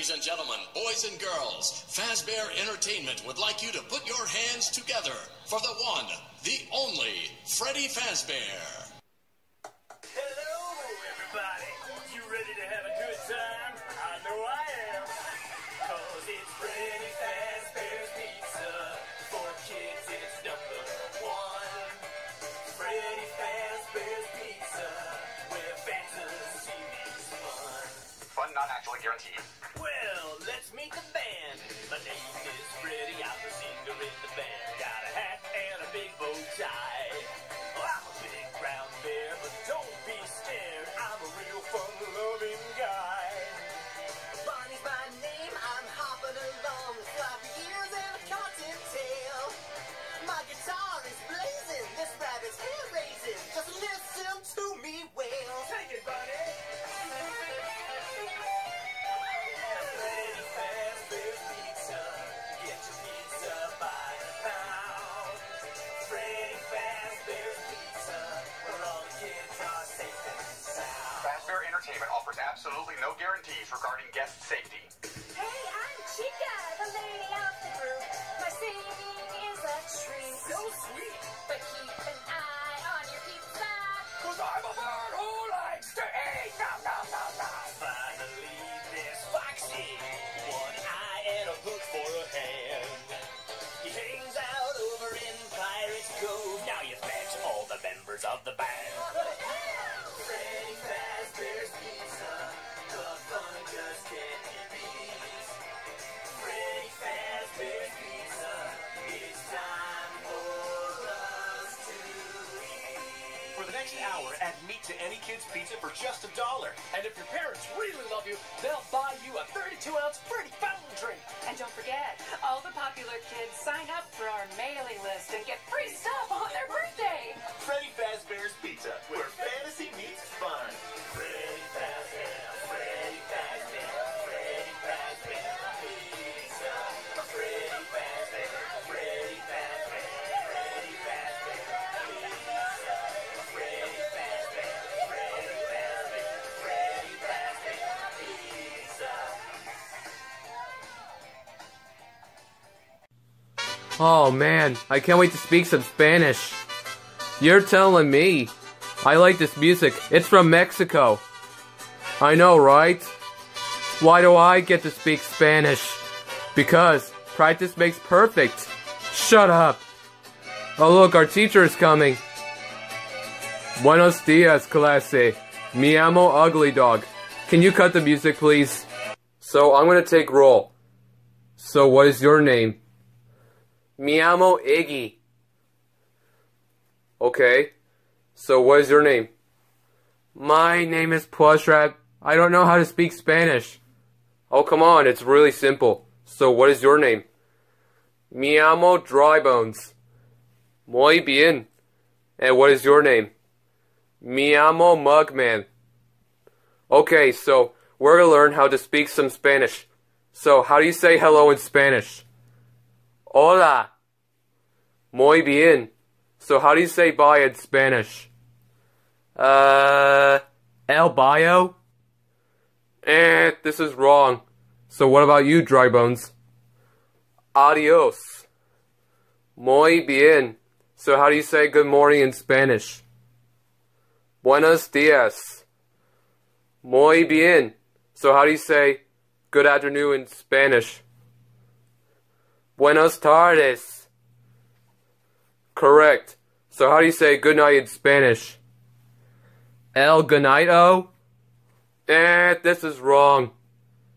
Ladies and gentlemen, boys and girls, Fazbear Entertainment would like you to put your hands together for the one, the only Freddy Fazbear. Not actually guaranteed. Well, let's meet the band. My name is Freddy. I'm the singer in the band. Got a Entertainment offers absolutely no guarantees regarding guest safety. Hey, I'm Chica, the lady of the group. My singing is a treat. So sweet. But keep an eye on your pizza. Cause I'm a bird kid's pizza for just a dollar. And if your parents really love you, they'll buy you a 32-ounce Freddy fountain drink. And don't forget, all the popular kids sign up for our mailing list and get free stuff on their birthday. Freddy Fazbear's Oh man, I can't wait to speak some Spanish. You're telling me. I like this music. It's from Mexico. I know, right? Why do I get to speak Spanish? Because practice makes perfect. Shut up. Oh look, our teacher is coming. Buenos dias, clase. Mi amo Ugly Dog. Can you cut the music, please? So I'm gonna take roll. So what is your name? Me llamo Iggy. Okay. So what is your name? My name is Plushtrap. I don't know how to speak Spanish. Oh, come on. It's really simple. So what is your name? Me llamo Drybones. Muy bien. And what is your name? Me llamo Mugman. Okay, so we're gonna learn how to speak some Spanish. So how do you say hello in Spanish? Hola. Muy bien. So how do you say bye in Spanish? Uh, el bio? Eh, this is wrong. So what about you, dry bones? Adios. Muy bien. So how do you say good morning in Spanish? Buenos dias. Muy bien. So how do you say good afternoon in Spanish? Buenos tardes. Correct. So how do you say good night in Spanish? El ganito? Eh, this is wrong.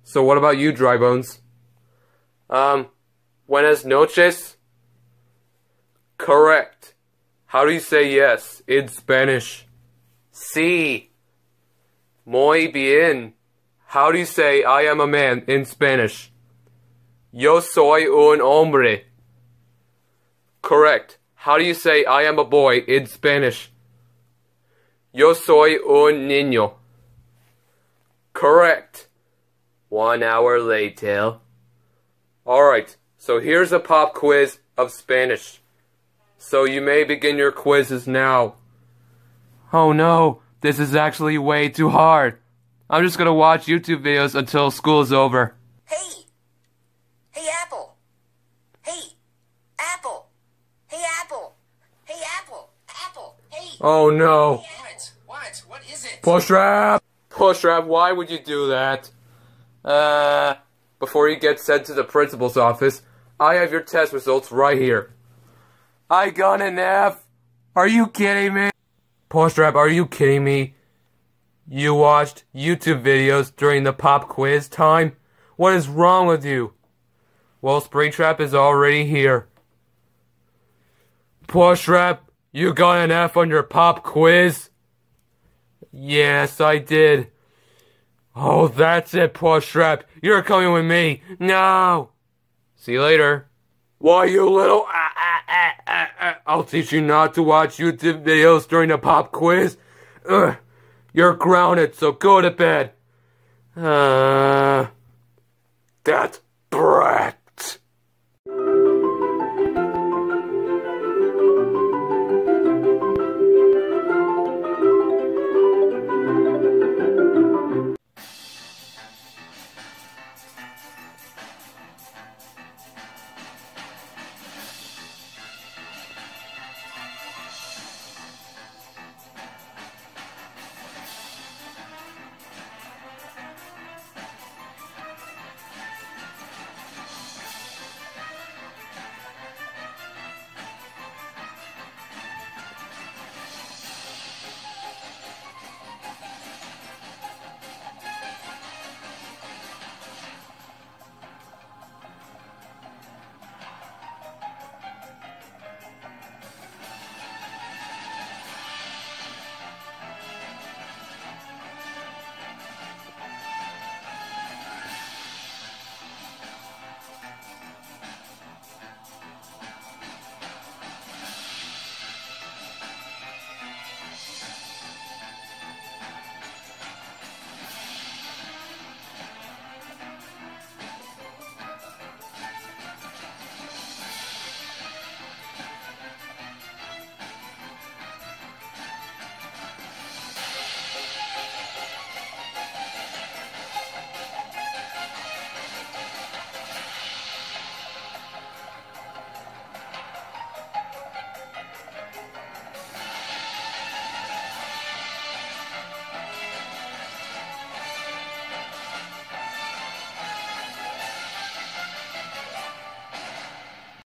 So what about you, dry bones? Um, buenas noches? Correct. How do you say yes in Spanish? Sí. Muy bien. How do you say I am a man in Spanish? Yo soy un hombre. Correct. How do you say I am a boy in Spanish? Yo soy un niño. Correct. One hour later. Alright, so here's a pop quiz of Spanish. So you may begin your quizzes now. Oh no, this is actually way too hard. I'm just gonna watch YouTube videos until school's over. Hey Apple! Hey! Apple! Hey, Apple! Hey, Apple! Apple! Hey! Oh no. What? What? What is it? Plushtrap! Push trap, why would you do that? Uh, before you get sent to the principal's office, I have your test results right here. I got an F. Are you kidding me? Plushtrap, are you kidding me? You watched YouTube videos during the pop quiz time? What is wrong with you? Well, Springtrap is already here. Plushtrap, you got an F on your pop quiz? Yes, I did. Oh, that's it, poor Shrep. You're coming with me. No. See you later. Why, you little. Ah ah, ah, ah, ah, I'll teach you not to watch YouTube videos during the pop quiz. Ugh. You're grounded, so go to bed. Uh. That brat.